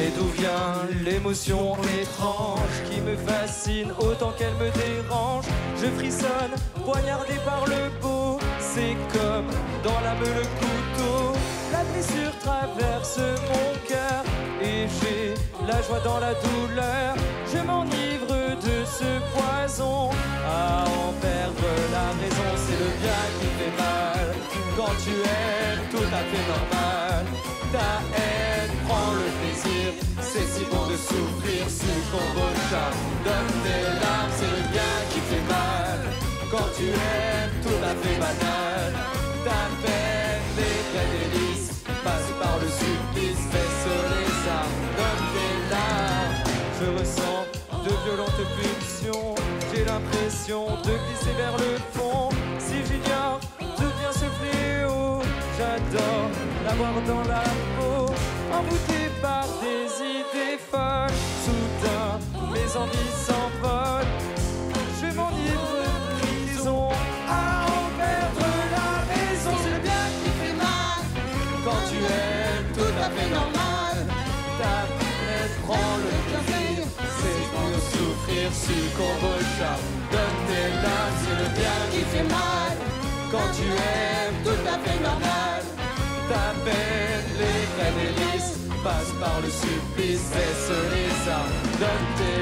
Mais d'où vient l'émotion étrange qui me fascine autant qu'elle me dérange? Je frissonne, poignardé par le beau, c'est comme dans la meule le couteau. La blessure traverse mon cœur et j'ai la joie dans la douleur. Je m'enivre de ce poison à en perdre la raison. C'est le bien qui fait mal quand tu aimes tout à fait normal. Ta haine Donne des larmes, c'est le bien qui fait mal quand tu aimes tout à fait banal. Ta peine, vrais délices, passe par le supplice, fais les armes, donne des larmes. Je ressens de violentes pulsions, j'ai l'impression de glisser vers le fond. Si j'ignore d'où vient ce fléau, j'adore l'avoir dans la Je m'enivre de prison à en perdre la raison. C'est le bien qui fait mal quand tu aimes tout à fait normal. Ta planète prend le plaisir, c'est pour souffrir, succombe au charme. Donne tes larmes, c'est le bien qui fait mal quand tu aimes tout à fait normal. Ta peine, les vrais passe par le supplice, baisse les armes, donne tes.